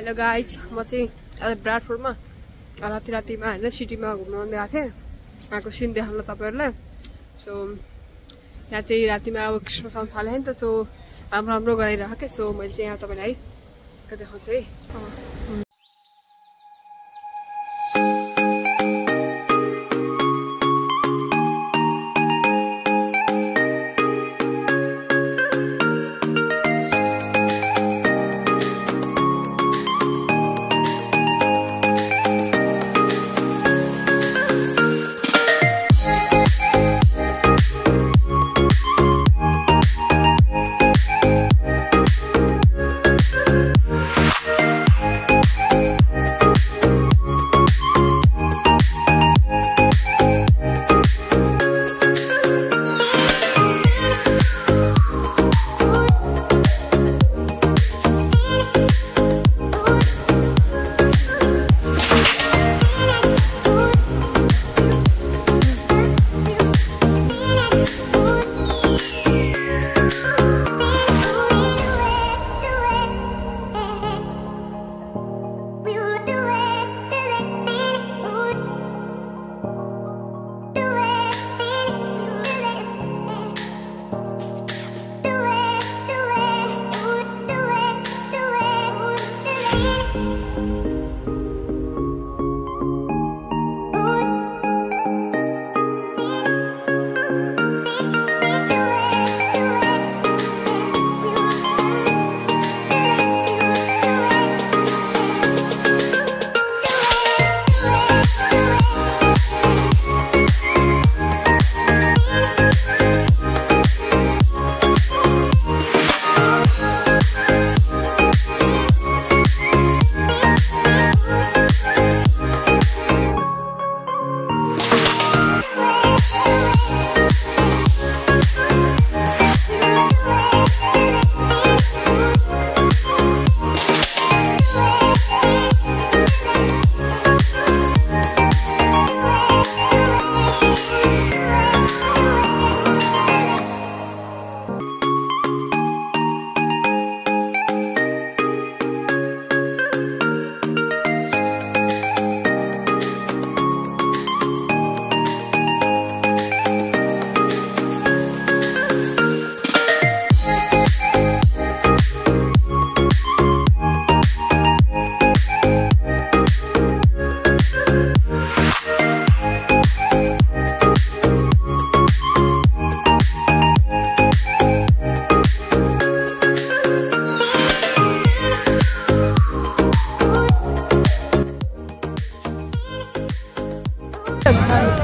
Hello guys म चाहिँ ब्राडफोर्डमा। राति रातिमा होइन सिटीमा घुम्नु गएको थिएँ। यहाँको सिन देखाउन तपाईँहरूलाई। सो यहाँ चाहिँ रातिमा अब क्रिसमस आउनु थाल्यो नि त सो राम्रो राम्रो गराइरहेको सो मैले चाहिँ यहाँ तपाईँलाई देखाउँछु है। うん。